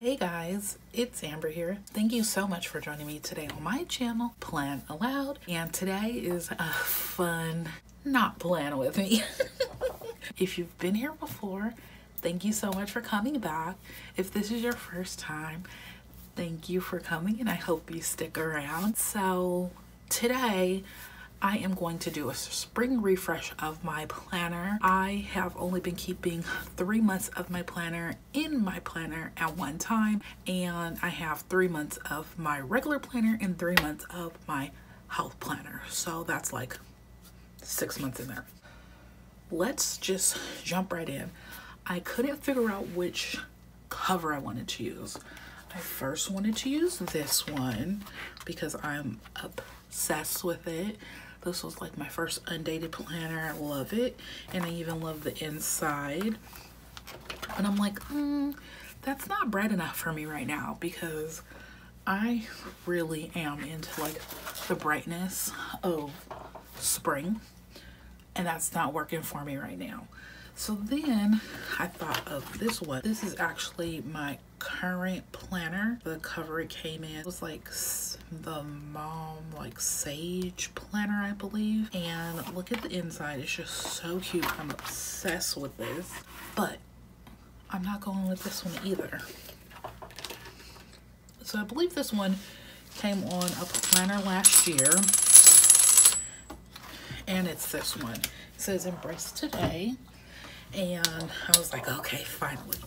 Hey guys, it's Amber here. Thank you so much for joining me today on my channel, Plan Aloud. And today is a fun not plan with me. if you've been here before, thank you so much for coming back. If this is your first time, thank you for coming and I hope you stick around. So today, I am going to do a spring refresh of my planner. I have only been keeping three months of my planner in my planner at one time and I have three months of my regular planner and three months of my health planner. So that's like six months in there. Let's just jump right in. I couldn't figure out which cover I wanted to use. I first wanted to use this one because I'm obsessed with it. This was like my first undated planner. I love it. And I even love the inside. And I'm like, mm, that's not bright enough for me right now because I really am into like the brightness of spring. And that's not working for me right now. So then I thought of this one. This is actually my current planner. The cover it came in it was like the mom like sage planner I believe. And look at the inside. It's just so cute. I'm obsessed with this. But I'm not going with this one either. So I believe this one came on a planner last year. And it's this one. It says embrace today and I was like, okay, finally,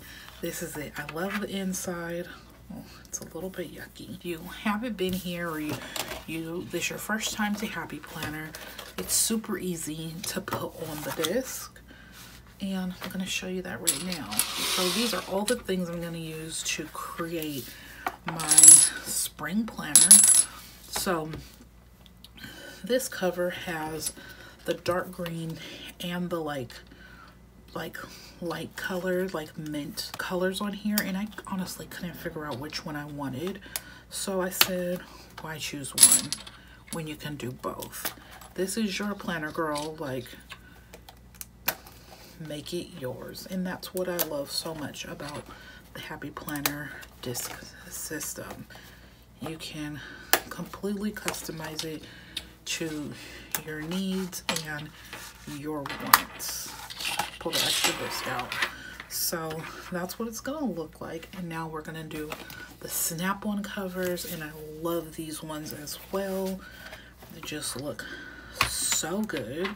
this is it. I love the inside. Oh, it's a little bit yucky. If you haven't been here or you, you this your first time to Happy Planner. It's super easy to put on the disc. And I'm going to show you that right now. So these are all the things I'm going to use to create my spring planner. So this cover has the dark green and the like like light colors, like mint colors on here, and I honestly couldn't figure out which one I wanted. So I said, why choose one when you can do both? This is your planner, girl. Like, make it yours. And that's what I love so much about the Happy Planner disc system. You can completely customize it to your needs and your wants pull the extra disc out. So that's what it's gonna look like. And now we're gonna do the snap-on covers and I love these ones as well. They just look so good.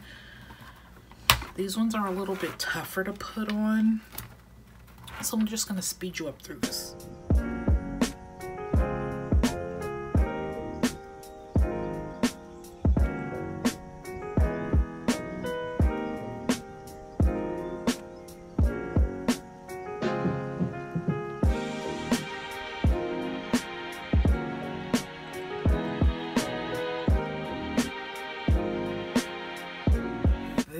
These ones are a little bit tougher to put on. So I'm just gonna speed you up through this.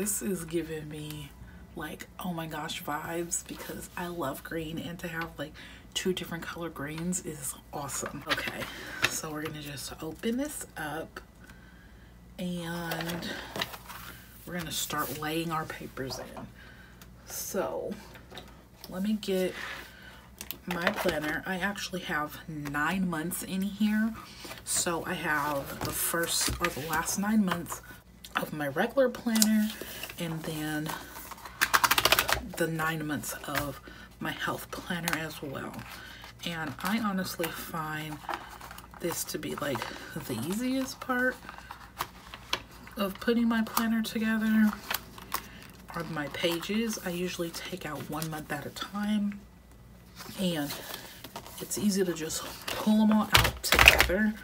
This is giving me like oh my gosh vibes because I love green and to have like two different color greens is awesome. Okay, so we're gonna just open this up and we're gonna start laying our papers in. So let me get my planner. I actually have nine months in here. So I have the first or the last nine months of my regular planner and then the nine months of my health planner as well. And I honestly find this to be like the easiest part of putting my planner together are my pages. I usually take out one month at a time and it's easy to just pull them all out together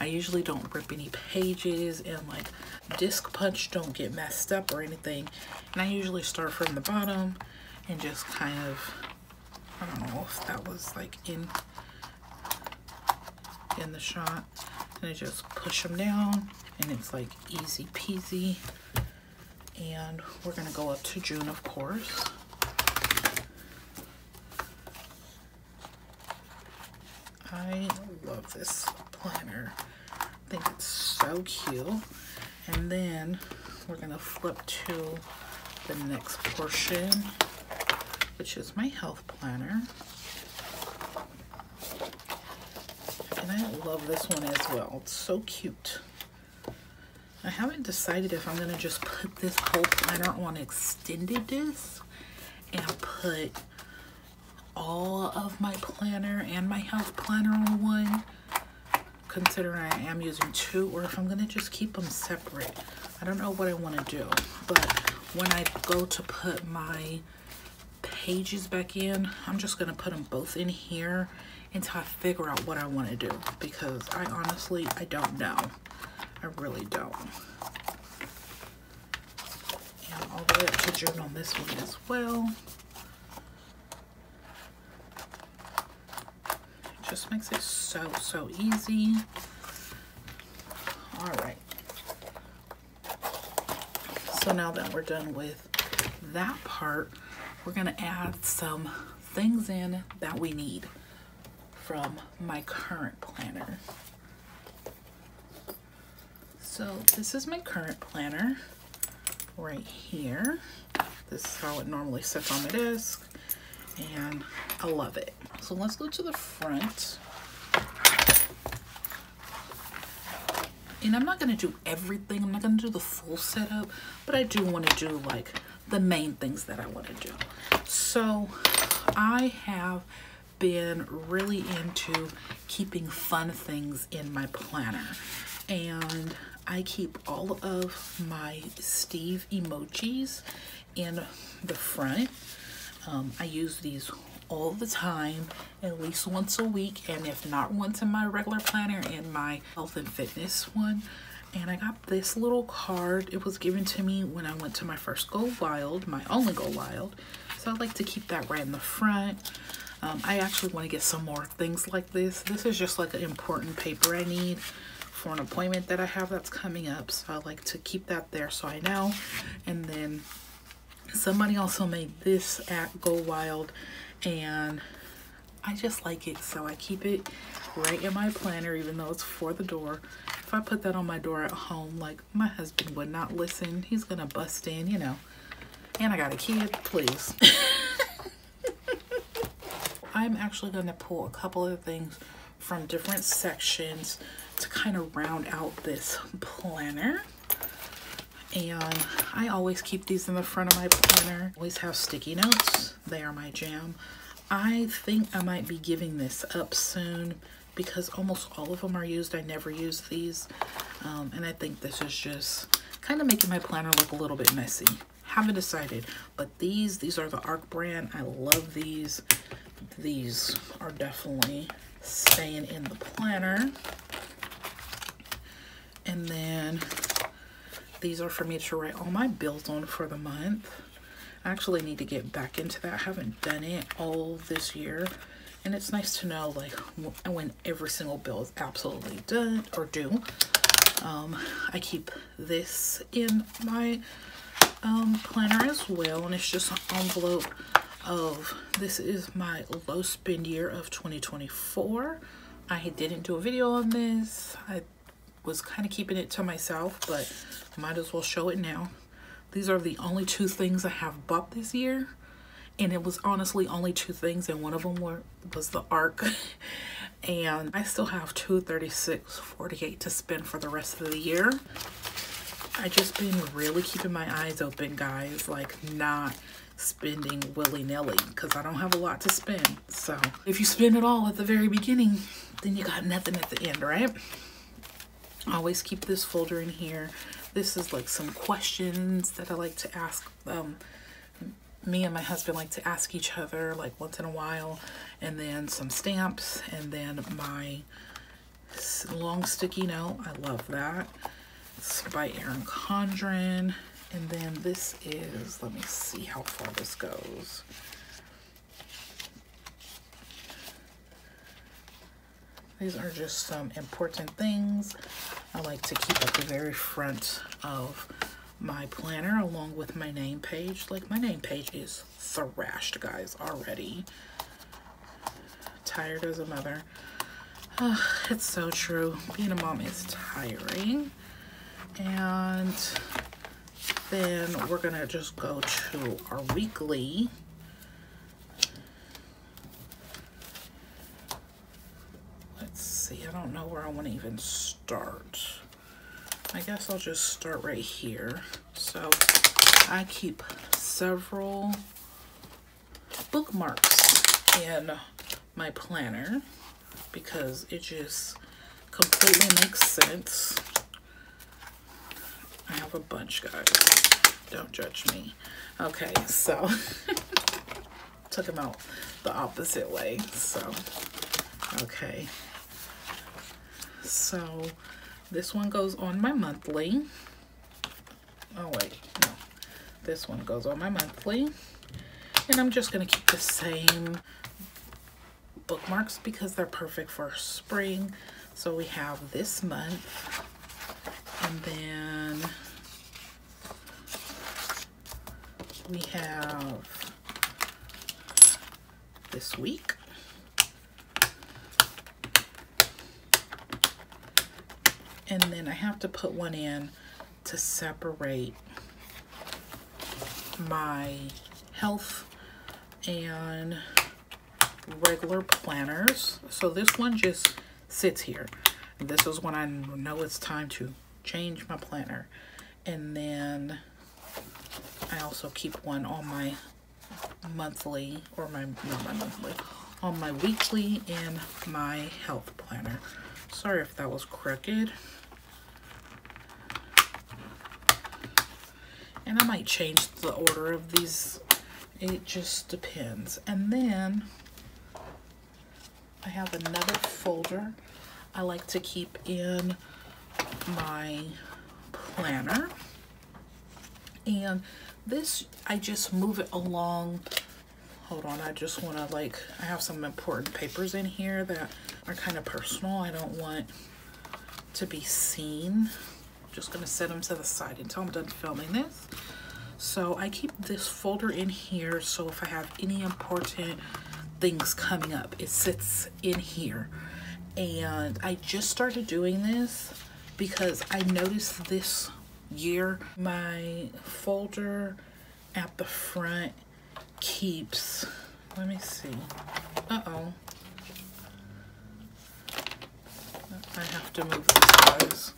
I usually don't rip any pages and like disc punch don't get messed up or anything. And I usually start from the bottom and just kind of, I don't know if that was like in, in the shot. And I just push them down and it's like easy peasy. And we're gonna go up to June, of course. I love this planner. I think it's so cute. And then we're gonna flip to the next portion, which is my health planner. And I love this one as well. It's so cute. I haven't decided if I'm going to just put this whole planner on extended disc and put all of my planner and my health planner on one considering I am using two or if I'm going to just keep them separate. I don't know what I want to do but when I go to put my pages back in I'm just going to put them both in here until I figure out what I want to do because I honestly I don't know. I really don't. And all the way up to June on this one as well. Just makes it so, so easy. All right. So now that we're done with that part, we're gonna add some things in that we need from my current planner. So this is my current planner right here. This is how it normally sits on my desk and I love it. So let's go to the front. And I'm not gonna do everything. I'm not gonna do the full setup, but I do wanna do like the main things that I wanna do. So I have been really into keeping fun things in my planner and I keep all of my Steve emojis in the front. Um, I use these all the time, at least once a week, and if not once in my regular planner, in my health and fitness one. And I got this little card. It was given to me when I went to my first Go Wild, my only Go Wild. So I like to keep that right in the front. Um, I actually want to get some more things like this. This is just like an important paper I need for an appointment that I have that's coming up. So I like to keep that there so I know. And then somebody also made this at Go Wild and I just like it. So I keep it right in my planner even though it's for the door. If I put that on my door at home, like my husband would not listen. He's gonna bust in, you know. And I got a kid, please. I'm actually gonna pull a couple of things from different sections to kind of round out this planner. And I always keep these in the front of my planner. Always have sticky notes. They are my jam. I think I might be giving this up soon because almost all of them are used. I never use these. Um, and I think this is just kind of making my planner look a little bit messy. Haven't decided. But these, these are the ARC brand. I love these. These are definitely staying in the planner. And then these are for me to write all my bills on for the month. I actually need to get back into that. I haven't done it all this year. And it's nice to know like when every single bill is absolutely done or due. Um, I keep this in my um, planner as well. And it's just an envelope of this is my low spend year of 2024 I didn't do a video on this I was kind of keeping it to myself but might as well show it now these are the only two things I have bought this year and it was honestly only two things and one of them were was the arc and I still have 236.48 to spend for the rest of the year I just been really keeping my eyes open guys like not spending willy-nilly because I don't have a lot to spend. So if you spend it all at the very beginning, then you got nothing at the end, right? Always keep this folder in here. This is like some questions that I like to ask. Um, me and my husband like to ask each other like once in a while. And then some stamps and then my long sticky note. I love that. It's by Erin Condren. And then this is, let me see how far this goes. These are just some important things I like to keep at the very front of my planner along with my name page. Like my name page is thrashed guys already. Tired as a mother. It's so true. Being a mom is tiring. And then we're gonna just go to our weekly let's let's see, I don't know where I want to even start. I guess I'll just start right here. So I keep several bookmarks in my planner because it just completely makes sense. I have a bunch, guys. Don't judge me. Okay, so took them out the opposite way. So, okay. So this one goes on my monthly. Oh, wait, no. This one goes on my monthly. And I'm just going to keep the same bookmarks because they're perfect for spring. So we have this month. And then we have this week. And then I have to put one in to separate my health and regular planners. So this one just sits here. This is when I know it's time to change my planner. And then I also keep one on my monthly, or my, not my monthly, on my weekly and my health planner. Sorry if that was crooked. And I might change the order of these. It just depends. And then I have another folder I like to keep in my planner. And this, I just move it along. Hold on, I just want to like, I have some important papers in here that are kind of personal. I don't want to be seen just gonna set them to the side until I'm done filming this. So I keep this folder in here so if I have any important things coming up, it sits in here. And I just started doing this because I noticed this year my folder at the front keeps, let me see, uh-oh. I have to move this, guys.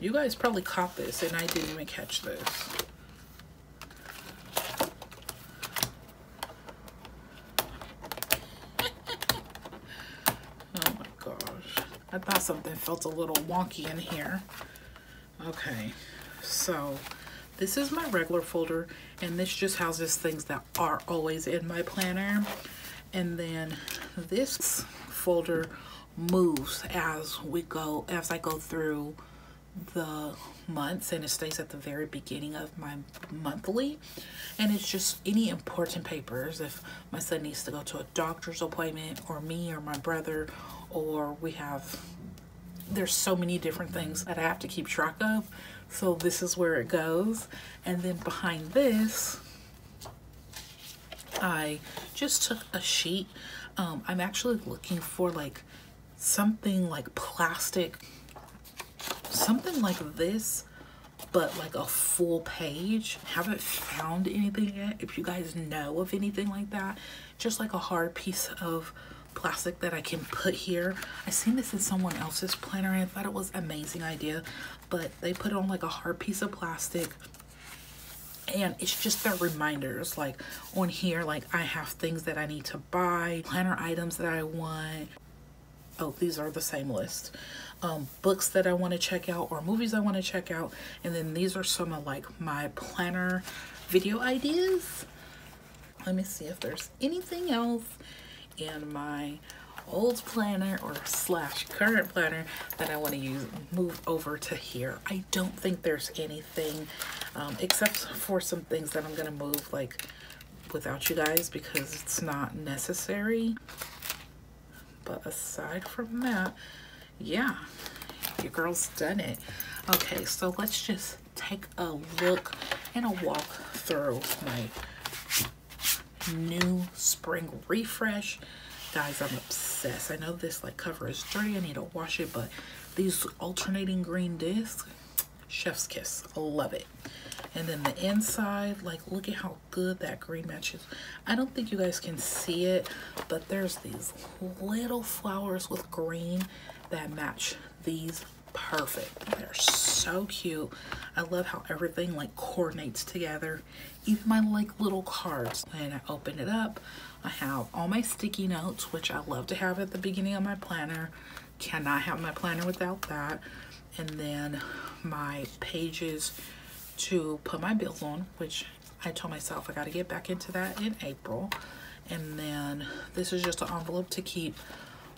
You guys probably caught this and I didn't even catch this. oh my gosh. I thought something felt a little wonky in here. Okay, so this is my regular folder and this just houses things that are always in my planner. And then this folder moves as we go, as I go through the months and it stays at the very beginning of my monthly and it's just any important papers if my son needs to go to a doctor's appointment or me or my brother or we have there's so many different things that I have to keep track of. So this is where it goes. And then behind this I just took a sheet. Um, I'm actually looking for like something like plastic something like this but like a full page. Haven't found anything yet if you guys know of anything like that. Just like a hard piece of plastic that I can put here. I seen this in someone else's planner and I thought it was amazing idea but they put it on like a hard piece of plastic. And it's just their reminders like on here like I have things that I need to buy planner items that I want. Oh these are the same list. Um, books that I want to check out or movies I want to check out. And then these are some of like my planner video ideas. Let me see if there's anything else in my old planner or slash current planner that I want to use move over to here. I don't think there's anything um, except for some things that I'm going to move like without you guys because it's not necessary. But aside from that, yeah, your girl's done it. Okay, so let's just take a look and a walk through my new spring refresh. Guys, I'm obsessed. I know this like cover is dirty. I need to wash it, but these alternating green discs, chef's kiss. I love it. And then the inside, like look at how good that green matches. I don't think you guys can see it, but there's these little flowers with green that match these perfect. They're so cute. I love how everything like coordinates together. Even my like little cards. And I open it up. I have all my sticky notes, which I love to have at the beginning of my planner. Cannot have my planner without that. And then my pages to put my bills on, which I told myself I got to get back into that in April. And then this is just an envelope to keep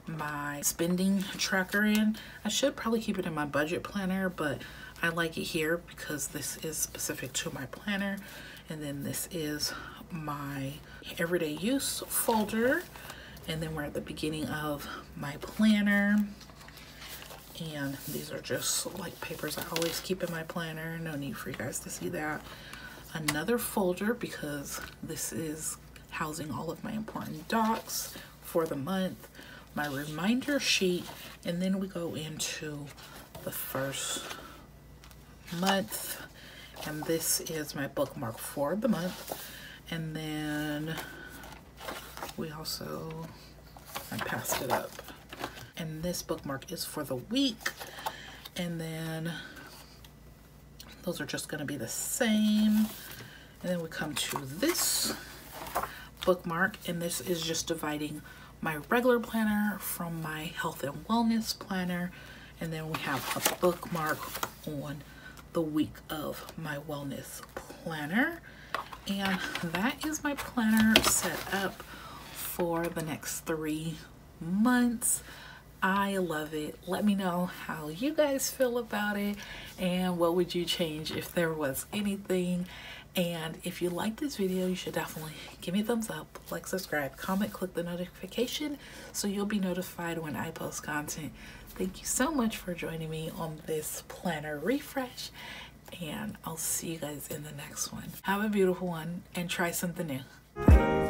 my spending tracker in. I should probably keep it in my budget planner, but I like it here because this is specific to my planner. And then this is my everyday use folder. And then we're at the beginning of my planner. And these are just like papers I always keep in my planner. No need for you guys to see that. Another folder because this is housing all of my important docs for the month. My reminder sheet. And then we go into the first month. And this is my bookmark for the month. And then we also, I passed it up and this bookmark is for the week and then those are just going to be the same and then we come to this bookmark and this is just dividing my regular planner from my health and wellness planner and then we have a bookmark on the week of my wellness planner and that is my planner set up for the next three months I love it. Let me know how you guys feel about it and what would you change if there was anything. And if you like this video, you should definitely give me a thumbs up, like, subscribe, comment, click the notification so you'll be notified when I post content. Thank you so much for joining me on this planner refresh and I'll see you guys in the next one. Have a beautiful one and try something new. Bye.